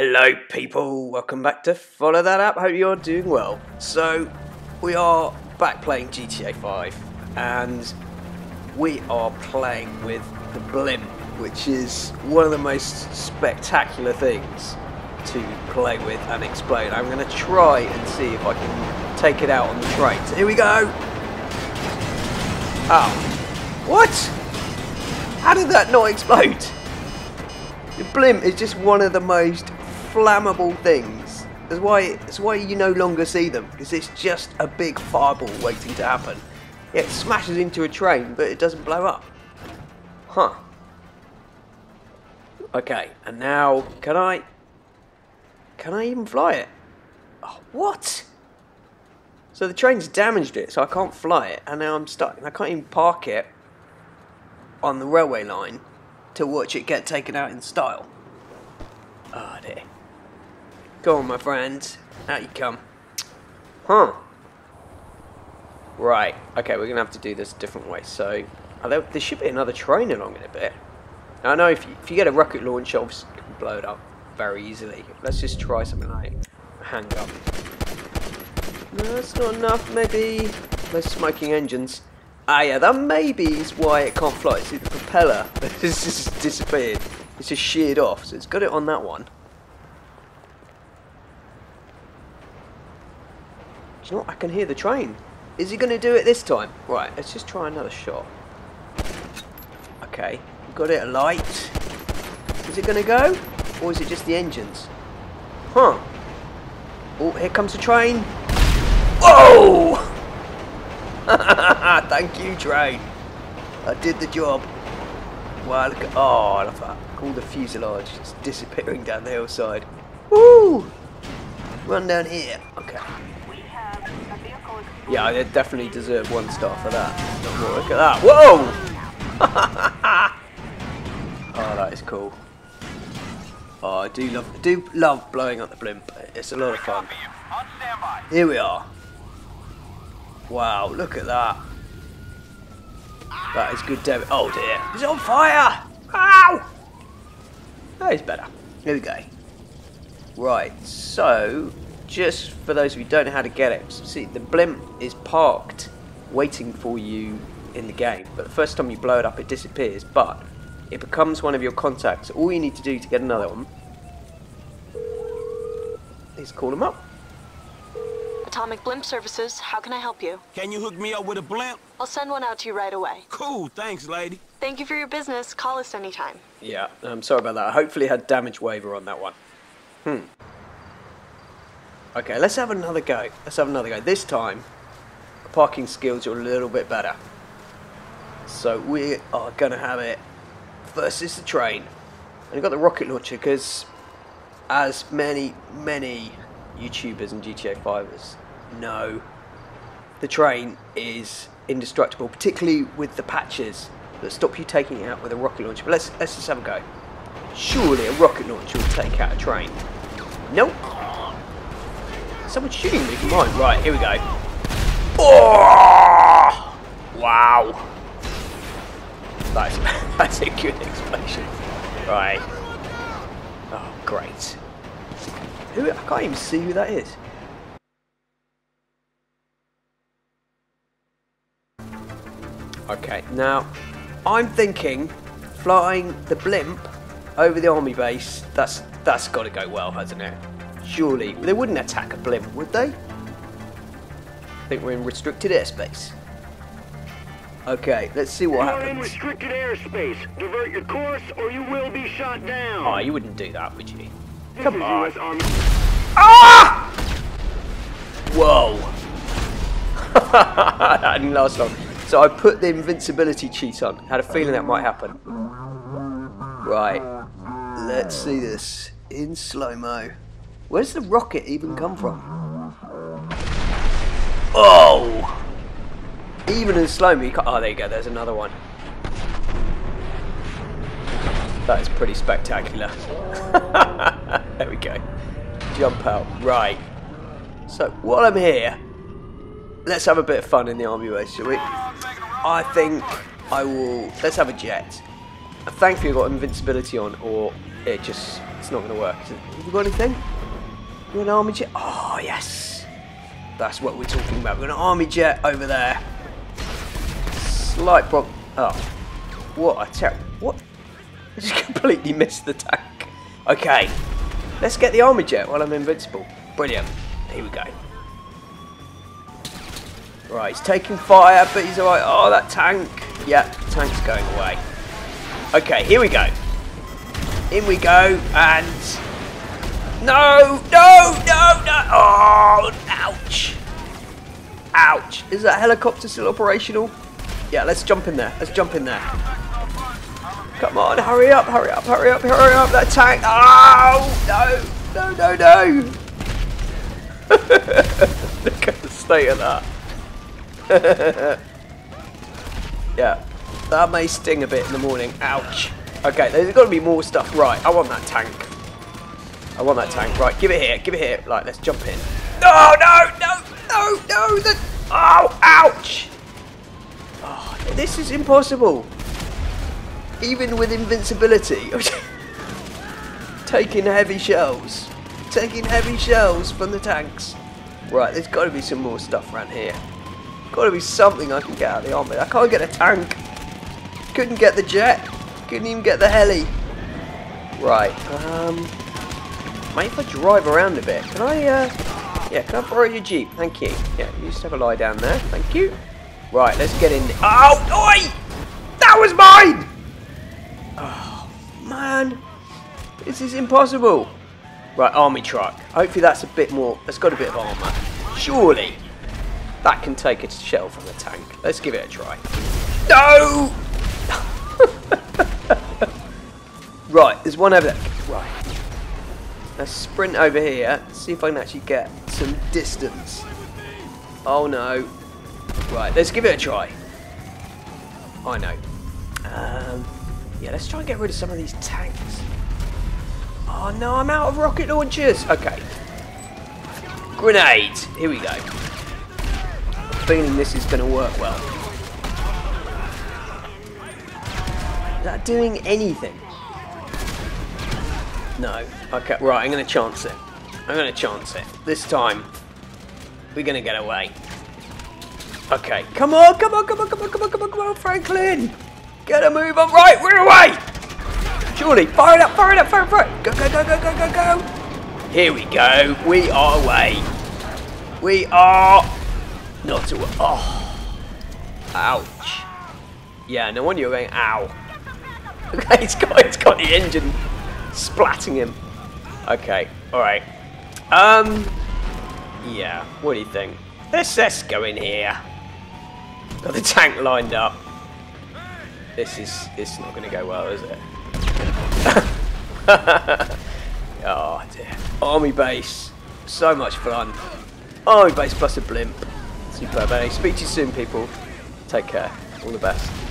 Hello people, welcome back to Follow That App, hope you're doing well. So, we are back playing GTA 5 and we are playing with the blimp, which is one of the most spectacular things to play with and explode. I'm going to try and see if I can take it out on the train. So here we go! Oh. What? How did that not explode? The blimp is just one of the most flammable things. That's why, that's why you no longer see them, because it's just a big fireball waiting to happen. Yeah, it smashes into a train, but it doesn't blow up. Huh. Okay, and now, can I... Can I even fly it? Oh, what? So the train's damaged it, so I can't fly it, and now I'm stuck. I can't even park it on the railway line to watch it get taken out in style. Oh, dear. Go on, my friend. Out you come. Huh. Right. Okay, we're going to have to do this a different way. So, oh, there, there, should be another train along in a bit. Now, I know if you, if you get a rocket launch, obviously you can blow it up very easily. Let's just try something like hang up. No, that's not enough, maybe. No smoking engines. Ah, yeah, that maybe is why it can't fly. See, the propeller has just disappeared. It's just sheared off, so it's got it on that one. Do? I can hear the train. Is he going to do it this time? Right, let's just try another shot. Okay, got it alight. Is it going to go? Or is it just the engines? Huh. Oh, here comes the train. Whoa! Thank you, train. I did the job. Wow, look at... Oh, I love that. All the fuselage just disappearing down the hillside. Woo! Run down here. Okay. Yeah, I definitely deserve one star for that. Look at that. Whoa! oh, that is cool. Oh, I do love, do love blowing up the blimp. It's a lot of fun. Here we are. Wow, look at that. That is good damage. Oh dear, he's on fire! Ow! That is better. Here we go. Right, so just for those of you who don't know how to get it, see the blimp is parked waiting for you in the game, but the first time you blow it up it disappears, but it becomes one of your contacts. All you need to do to get another one is call them up. Atomic Blimp Services, how can I help you? Can you hook me up with a blimp? I'll send one out to you right away. Cool, thanks, lady. Thank you for your business. Call us anytime. Yeah, I'm sorry about that. I hopefully had damage waiver on that one. Hmm. Okay, let's have another go. Let's have another go. This time, parking skills are a little bit better. So we are going to have it versus the train. And you've got the rocket launcher because as many, many YouTubers and GTA 5ers know, the train is indestructible, particularly with the patches that stop you taking it out with a rocket launcher. But let's, let's just have a go. Surely a rocket launcher will take out a train. Nope. Someone's shooting me from mine. Right, here we go. Oh! Wow. That's, that's a good explosion. Right. Oh, great. Who, I can't even see who that is. Okay, now, I'm thinking flying the blimp over the army base, that's that's got to go well, hasn't it? Surely. They wouldn't attack a blimp, would they? I think we're in restricted airspace. Okay, let's see what you happens. You're in restricted airspace. Divert your course or you will be shot down. Oh, you wouldn't do that, would you? This Come on. Ah! Whoa. that didn't last long. So I put the invincibility cheat on. Had a feeling that might happen. Right. Let's see this in slow-mo. Where's the rocket even come from? Oh! Even in slow-mo, Oh, there you go, there's another one. That is pretty spectacular. there we go. Jump out. Right. So, while I'm here, let's have a bit of fun in the army race, shall we? I think I will... Let's have a jet. Thankfully, I've got invincibility on, or it just it's not going to work. Have you got anything? Got an army jet? Oh yes, that's what we're talking about. Got an army jet over there. Slight problem. Oh, what a ter- What? I just completely missed the tank. Okay, let's get the army jet while I'm invincible. Brilliant. Here we go. Right, he's taking fire, but he's alright. Oh, that tank. Yeah, tank's going away. Okay, here we go. In we go, and... No, no, no, no! Oh, ouch! Ouch. Is that helicopter still operational? Yeah, let's jump in there. Let's jump in there. Come on, hurry up, hurry up, hurry up, hurry up. That tank. Oh, no, no, no, no. Look at the state of that. yeah, that may sting a bit in the morning. Ouch. Okay, there's got to be more stuff. Right, I want that tank. I want that tank. Right, give it here, give it here. Right, let's jump in. No, no, no, no, no. The, oh, ouch. Oh, this is impossible. Even with invincibility. taking heavy shells. Taking heavy shells from the tanks. Right, there's got to be some more stuff around here. Got to be something I can get out of the army. I can't get a tank. Couldn't get the jet. Couldn't even get the heli. Right. Um. Maybe if I drive around a bit, can I? Uh, yeah, can I borrow your jeep? Thank you. Yeah, you just have a lie down there. Thank you. Right, let's get in. Oh, oi! That was mine. Oh man, this is impossible. Right, army truck. Hopefully that's a bit more. That's got a bit of armour. Surely that can take a shell from the tank. Let's give it a try. No! right, there's one over there. Right. Let's sprint over here, see if I can actually get some distance. Oh no. Right, let's give it a try. I know. Um, yeah, let's try and get rid of some of these tanks. Oh no, I'm out of rocket launchers. Okay. Grenades. Here we go feeling this is going to work well. Is that doing anything? No. Okay, right, I'm going to chance it. I'm going to chance it. This time, we're going to get away. Okay, come on, come on, come on, come on, come on, come on, come on, Franklin! Get a move on. Right, we're away! Surely, fire it up, fire it up, fire it, fire it! Go, go, go, go, go, go, go! Here we go. We are away. We are not to. Oh. Ouch. Yeah, no wonder you're going, ow. Okay, it's got, it's got the engine splatting him. Okay, alright. Um, yeah, what do you think? Let's, let's go in here. Got the tank lined up. This is, is not going to go well, is it? oh dear. Army base. So much fun. Army base plus a blimp. Superb. Anyway, speak to you soon, people. Take care. All the best.